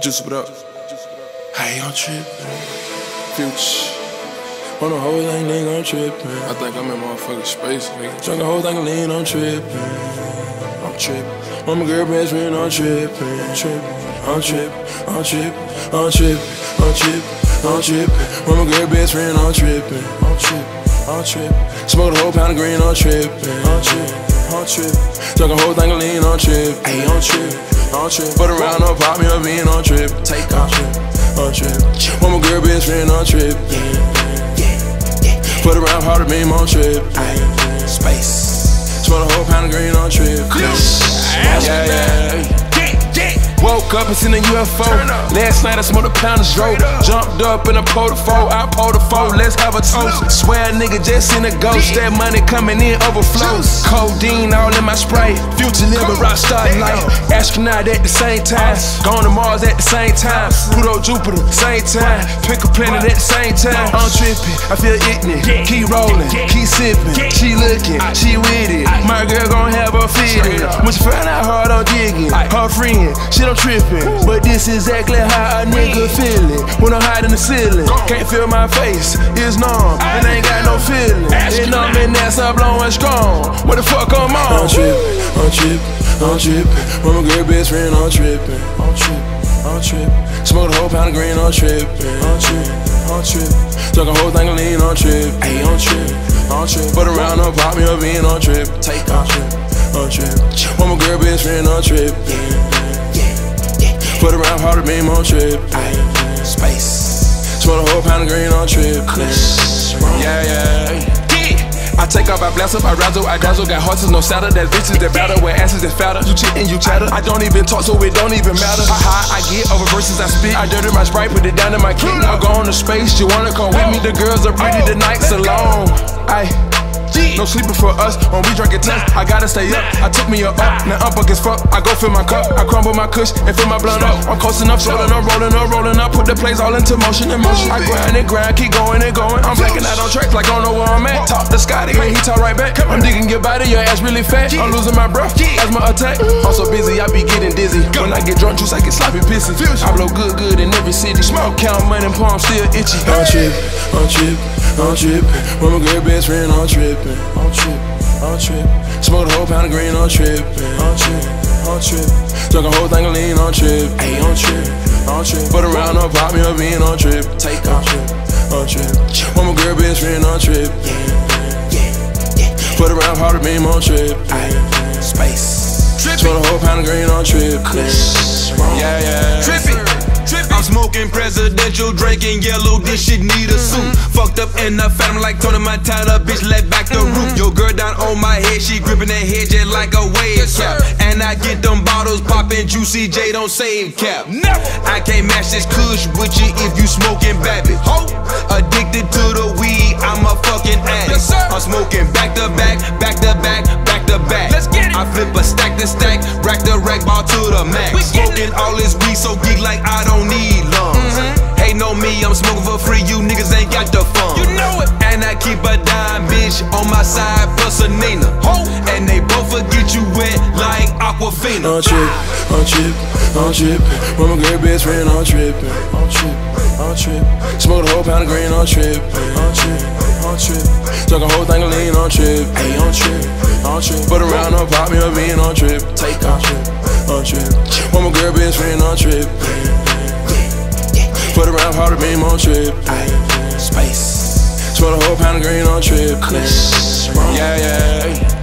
Juice it up. Hey, I'm tripping. Future. On the whole thing, nigga, I'm tripping. I think I'm in motherfucking space, nigga. Drunk the whole thing lean, I'm tripping. I'm tripping. On my girl best friend, I'm tripping. I'm tripping. I'm tripping. I'm tripping. I'm tripping. I'm tripping. I'm tripping. On my girl best friend, I'm tripping. I'm tripping. I'm tripping. Smoke a whole pound of green, I'm tripping. I'm tripping. I'm tripping. Drunk a whole thing lean, I'm tripping. Hey, I'm tripping. I'm tripping. Put around, up, pop me up bean, on trip. Take off. I'm tripping. On uh, my girl best friend, I'm tripping. Put around, hard to beam, I'm tripping. Space. Smoke a whole pound of green, I'm tripping. Yeah, yeah, yeah. Woke up and seen a UFO. Last night I smoked a pound of stroke. Jumped up in a portafo, I pulled a four, let's have a toast. Swear a nigga just seen a ghost. That money coming in overflows. Codeine all in my sprite. Future living rock star life. Astronaut at the same time. Going to Mars at the same time. Pluto, Jupiter, same time. Pick a planet at the same time. I'm tripping, I feel ignorant. Keep rolling, keep sipping. She looking, she with When she find out hard, I'm digging. Her friend, she don't tripping. But this is exactly how a nigga feeling. When I'm hiding the ceiling, can't feel my face, it's numb, and I ain't got no feeling. It numb and that's up blowing strong. What the fuck I'm on? I'm tripping, I'm tripping, I'm tripping. When my girl best friend, I'm tripping, I'm tripping, I'm tripping. Smoke a whole pound of green, I'm tripping, I'm tripping, I'm tripping. Drunk a whole thing of lean, I'm tripping, hey, I'm tripping, I'm tripping. Put around, up, pop me a bean, I'm tripping, take off, I'm tripping. When my girl best friend, on trip. I'm tripping. Put around hard to beam on trip. Space. Smoke a whole pound of green on trip. Yeah, yeah. I take off, I blast up, I razzle, I dazzle. Got horses, no saddle. That bitches that battle with asses that fatter. You cheat and you chatter. I don't even talk, so it don't even matter. How high I get over verses I spit. I dirty my sprite, put it down in my kit. I go on to space. You wanna come with me? The girls are pretty, the nights are long. No sleeping for us when we drink it tough. I gotta stay up. I took me a up, now I'm as fuck. I go fill my cup, I crumble my kush and fill my blunt up. I'm coasting up, rolling up, rolling up, rolling I Put the plays all into motion and motion. I grind and grind, keep going and going. I'm blacking out on tracks like I don't know where I'm at. Talk to Scotty, and he talk right back. I'm digging your body, your ass really fat. I'm losing my breath, that's my attack. I'm so busy, I be getting dizzy. When I get drunk, juice, I get sloppy pissy. I blow good, good in every city. Smoke, count money, palm still itchy. I'm tripping, I'm tripping, I'm tripping. When my girl best friend, I'm tripping, I'm tripping. I'm trippin'. Smoke a whole pound of green, I'm trippin'. I'm trippin'. I'm trippin'. Drunk a whole thing of lean, I'm trippin'. Hey, I'm trippin'. I'm trippin'. Put around, up, pop me a bean, I'm trippin'. Take off. I'm trippin'. When my girl best friend, I'm trippin'. Put around, hard to beam, I'm trippin'. Space. Trippin'. Smoke a whole pound of green, I'm trippin'. Yeah, yeah. Trippin'. Smoking presidential, drinking yellow, this shit need a suit. Fucked up in the phantom like Tony Montana, bitch, let back the roof. Your girl down on my head, she gripping that head just like a wave cap. And I get them bottles popping, Juicy J don't save cap. I can't match this kush with you if you smoking Babbitt. Ho, addicted to the weed, I'm a fucking addict. I'm smoking back to back, back to back, back to back. I flip a stack to stack, rack the rack ball to the max. Smoking all this weed so geek like I don't need lungs. Mm-hmm. Hating on me, I'm smoking for free. You niggas ain't got the fun. You know it. And I keep a dime bitch on my side plus a Nina. And they both forget you wet like Aquafina. I'm trippin', I'm trippin', I'm trippin'. When my girl best friend, I'm trippin', I'm trippin', I'm trippin'. Smoke a whole pound of green, I'm trippin', I'm trippin', I'm trippin'. Drunk a whole thing of lean, I'm trippin', hey, I'm trippin', I'm trippin'. Put around, up, pop me a bean, I'm trippin', take on trip, on trip. When my girl best friend, on trip. Put around, to beam, I'm trippin'. Space. Smoke a whole pound of green, on trip. Yeah, yeah.